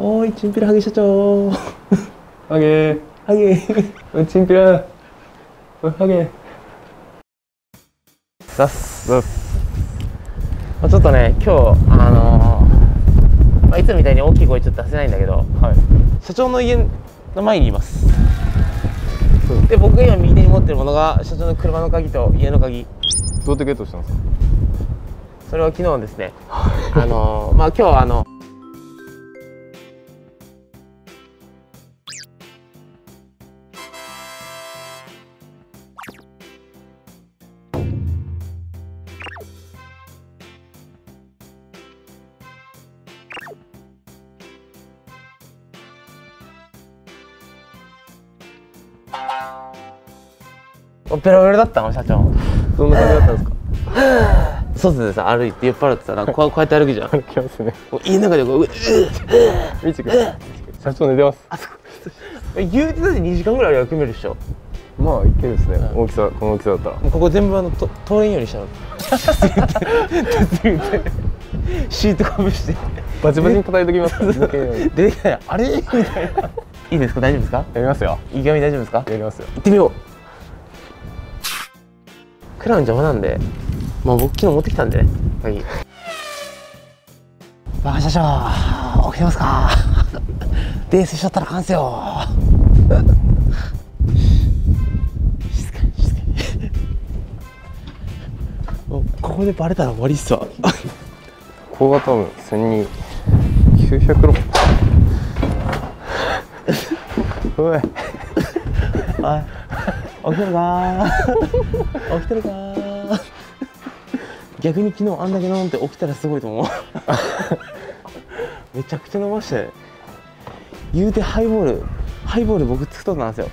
おーいチンピラハゲ社長ハゲハゲーチンピラハゲさっすまあちょっとね今日あのーまあ、いつもみたいに大きい声ちょっと出せないんだけどはい社長の家の前にいますで僕が今右手に持ってるものが社長の車の鍵と家の鍵どうやってゲットしたんですかそれは昨日ですねあのーまあ今日あのペロペロだったの社長。どんな感じだったんですか？外でさ歩いて酔っ払ってさなんかこうこうやって歩くじゃん。歩きますね。家の中でこううう見てください。社長寝てますあそこ言うてだって2時間ぐらいは組めるでしょ？まあいけるですね。大きさこの大きさだったら。ここ全部あのと通れんようにしたの。シートかぶして。バチバチに叩いときます 出てきた。らあれ？みたいないいですか？大丈夫ですか？やりますよ。意外に大丈夫ですか？やりますよ。行ってみよう。クラウン邪魔なんで。まあ僕昨日持ってきたんでね。鍵バカ社長。起きてますか？泥酔しちゃったらあかんすよ。静かに静かに。ここでバレたら終わりっすわ。ここが多分1200 900ロおい。おい。起きてるか？起きてるか？逆に昨日あんだけ飲んで起きたらすごいと思う。めちゃくちゃ飲まして。言うてハイボールハイボール僕作ったんですよ。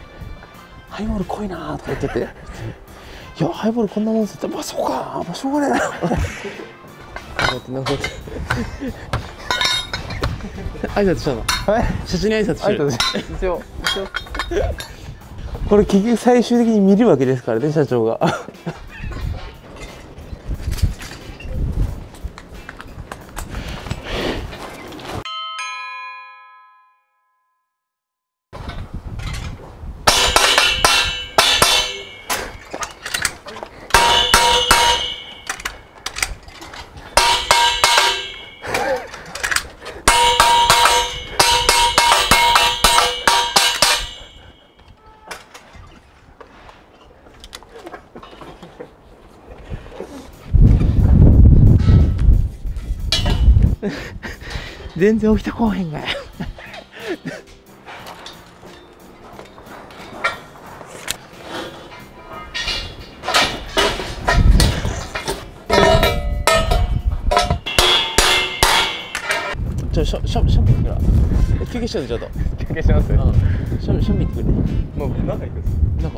ハイボール濃いなーとか言ってて。いやハイボールこんなもんっすってまあそうか。まあしょうがねえな。こうやってなんかこうやって挨拶したの。はい社長に挨拶してる一応一応。これ結局最終的に見るわけですからね社長が 全然起きてこうへんがやちょ、しょ、しょ、しょんび行くら？え休憩しようぜ、ちょっと。休憩しますうん。しょん、しょんび行ってくれ。もう中行くんか。え、んで。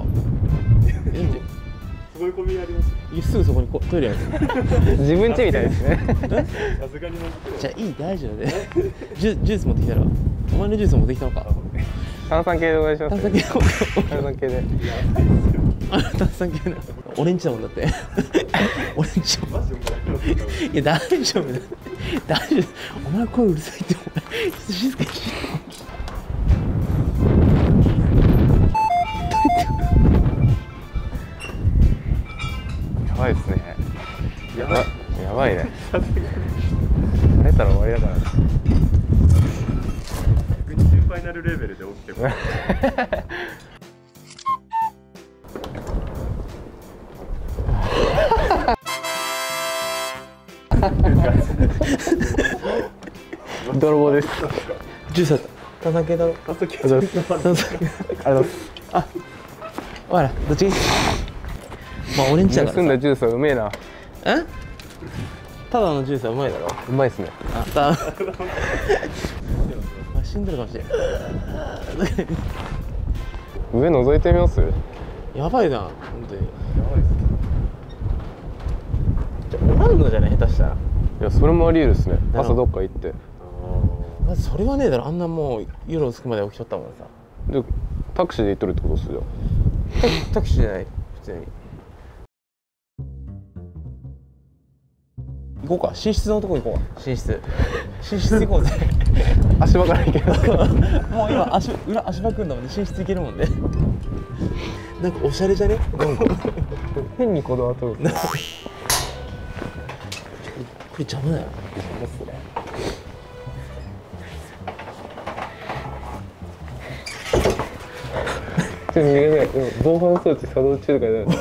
込みあります。すぐそこにこトイレある。自分家みたいですねさすがに飲むけじゃあ、いい、大丈夫で。ジュ、ジュース持ってきたら。お前のジュース持ってきたのか。炭酸系でお願いします炭酸系。炭酸系であ 炭酸系な俺んちだもんだって 俺んちだいや大丈夫だ大丈夫お前声うるさいってお前静かにに心配になるレベルで起きても泥棒です。ジュースだだろありがとうございます。あらどっち？まあ俺んちだからさ。盗んだジュースはうめえな。え？ただのジュースはうまいだろ。うまいっすね。あたあ 死んでるかもしれん。上覗いてみます？やばいな本当に。やばいっすじゃあおらんのじゃない下手したら。いやそれもあり得るっすね。朝どっか行って。まずそれはねえだろ。あんなもう夜遅くまで起きとったもんさ。でタクシーで行っとるってことっすじゃタタクシーじゃない普通に行こうか。寝室のとこ行こうか。寝室。寝室行こうぜ。足場から行けますかもう今足裏足場組んだもんで寝室行けるもんね。なんかおしゃれじゃね？変にこだわっとる。これ邪魔だよ。ちょっと逃げない。防犯装置作動中とかじゃない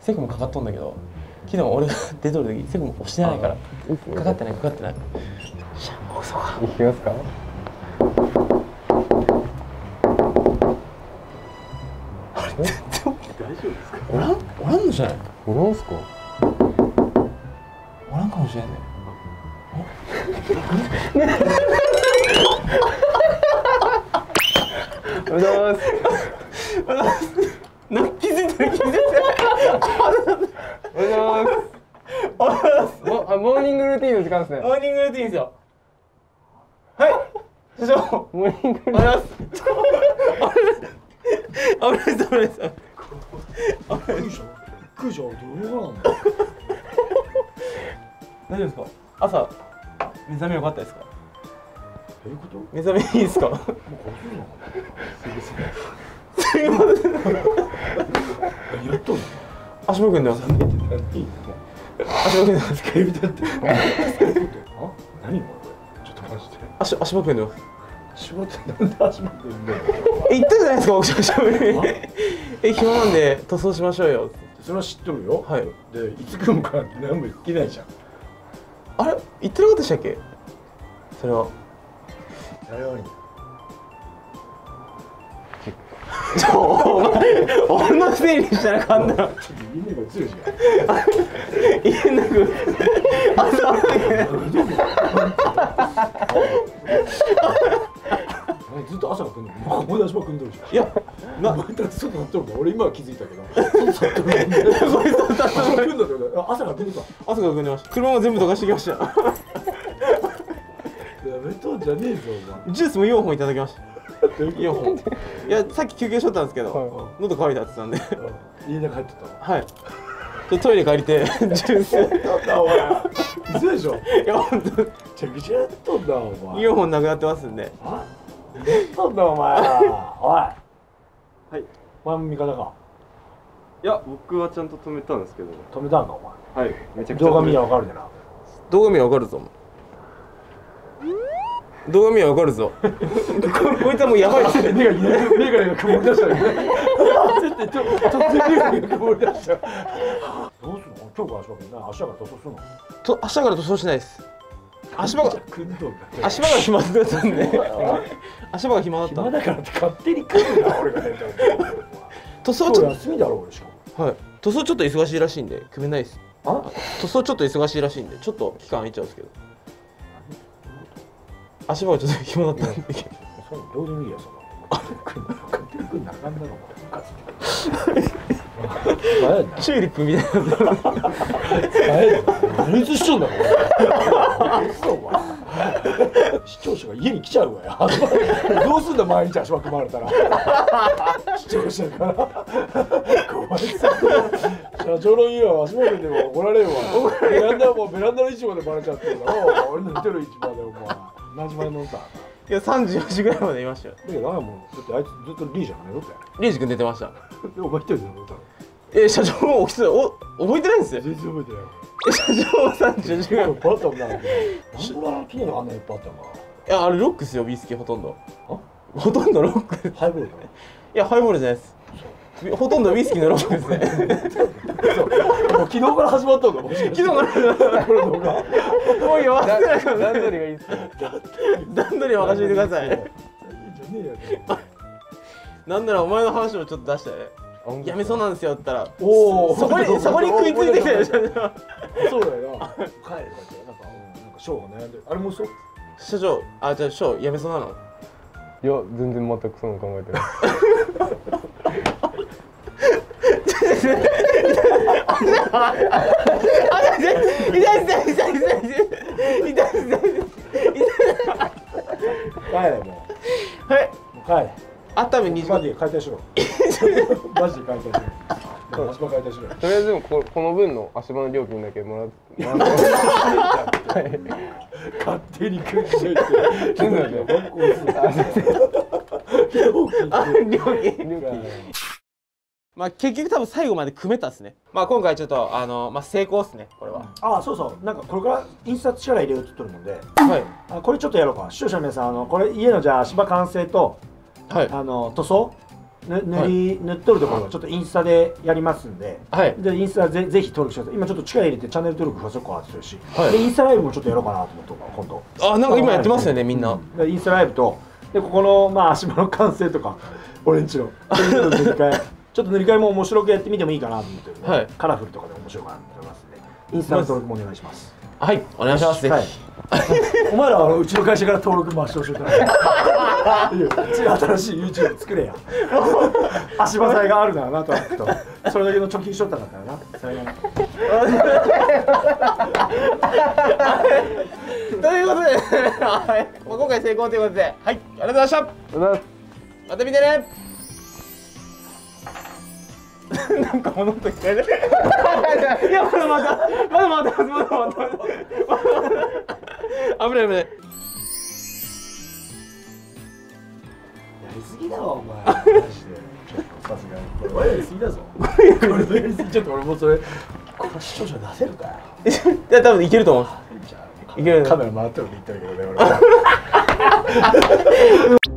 セクもかかっとんだけど昨日俺が出とる時セクも押してないから。かかってないかかってない。しゃもうそうか行きますか？おらんおらんのじゃない？おらんすか？おらんかもしれんね。おはようございます。なんか気づいてる気づいてるおはようございます。もあモーニングルーティンの時間ですね。モーニングルーティンですよ。はい。社長モーニングルーティンおはようございます危ないです危ない。です空所どうなんだ大丈夫ですか朝目覚めよかったですかどうい。うことも目覚めい。い。ですかうこうい。うのすい。ません何やっとんの足場組んでます何って足場組んでます警備だってあ何これちょっとマジで足足場組んでます仕事なんで始まってるんだよえ言ったじゃないですか奥社長にえ暇なんで。塗装しましょうよそれは知っとるよ。はいでいつ組むか何も言ってないじゃんあれ言ってなかったでしたっけ？それは。誰よりちょお前。俺のせいにしたらかんだろずっと朝が来るの思い出しまくんどるじゃんいやなまとるか俺今は気づいたけど。朝が来るか朝が来ました車も全部溶かしてきましたやめとんじゃねえぞお前ジュースも4本いただきましたお前どういうこ4本いやさっき休憩しとったんですけど、はい喉乾いたって言ってたんで。と家で帰ってたわはい。ちょっとトイレ借りてジュース。なんだお前嘘でしょ？いや本当めちゃくちゃやっとんだお前。4本なくなってますんで。あやっとんだお前。おい。はい。お前も味方か？いや僕はちゃんと止めたんですけど。止めたんかおはいめちゃくちゃ前動画見りゃわかるでな。動画見わかるぞ動画見わかるぞ。ここいつはもうやばいっすね。目が目がが曇り出したよ。ね絶対ちょ突然目が曇り出したよ。どうすんの？今日から足場から塗装するの？と明日から塗装しないです。足場が足場が暇だったんで。足場が暇だった暇だからって勝手に組むな俺がね塗装ちょっ今日休みだろ俺しかも。とはい。塗装ちょっと忙しいらしいんで組めないです。あ？塗装ちょっと忙しいらしいんでちょっと期間空いちゃうんですけど足場がちょっと暇だったんでそうど。うでもいいやそのチューリップみたいなしちゃうん。だろ俺嘘お前視聴者が家に来ちゃうわよどうすんだ毎日足場組まれたら視聴者から怖いさ社長の家は足場組でも怒られるわベランダもうベランダの位置までバレちゃってるだろ俺の寝てる位置までお前 何時まで飲んだいや34時ぐらいまでいましたよ。だけどなんやもうだってあいつずっとリージャーが寝ろってリージ君寝てました。でお前一人で寝ろったの？え社長も起きてたお覚えてないんですよ。全然覚えてないえ社長も34時ぐらい。いっぱいあったもんななんでいっぱいあったの？かいやあれロックっすよウイスキーほとんど。ほとんどロック。いハイボールだやハイボールじゃないですほとんどウイスキーのロックですね。もう昨日から始まったんだもしかして昨日からこの動画もう弱ってないから段取りがいいっすね段取り任せてください。じゃねえよなんならお前の話もちょっと出して。やめそうなんですよって言ったらおおそこにそこに食いついてきたよそうだよな。帰るとか言ってなんかうんなんかショーが悩んでるあれもそう？社長あじゃあショーやめそうなの？いや全然全くその考えてない帰れもはいうもう帰れ熱海2時間マジで解体しろマジで解体しろ足場買い出しろとりあえずでもここの分の足場の料金だけもらってもらって勝手に空気しといて全然ねバック押す料金あ料金。まあ結局多分最後まで組めたっすね。まあ今回ちょっとあのまあ成功っすねこれは、あそうそう。なんかこれからインスタ力入れようって言っとるもんで。はい。あこれちょっとやろうか。視聴者の皆さんあのこれ家のじゃあ足場完成とはい。あの塗装？ぬ塗り、塗っとるところをちょっとインスタでやりますんで、はい。でインスタぜぜひ登録してください。今ちょっと力入れてチャンネル登録細くはってるし、はい。でインスタライブもちょっとやろうかなと思って今度。あなんか今やってますよねみんな、でインスタライブとでここの、まあ、足場の完成とか俺んちの。ちょっと塗り替えちょっと塗り替えも面白くやってみてもいいかなと思ってるんで、はい。カラフルとかで面白いかなと思いますんで。インスタの登録もお願いします。はい。お願いします。ぜひ、はいお前らはうちの会社から登録抹消しといたらいいようちに新しい YouTube 作れや。足場材があるならなと思うとそれだけの貯金しとったんだったらな。それがなということで、はい。まあ、今回成功ということで。はい。ありがとうございました。また見てねなんか物音聞こえるいやまだまだまだまだまだまだ。まだ危ない危ない。やりすぎだわお前。マジで。ちょっとさすがに。これはやりすぎだぞ。これやりすぎちょっと俺もそれこれ視聴者出せるかよ。いや多分いけると思う。いける。カメラ回ってるって言ったけどね俺